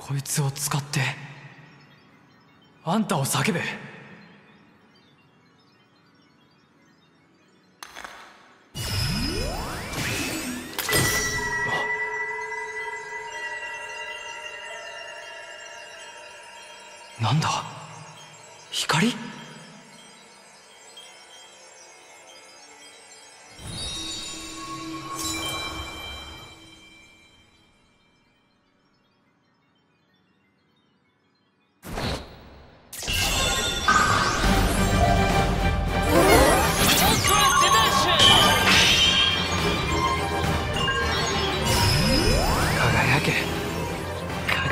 こいつを使ってあんたを叫べ。なんだ？光？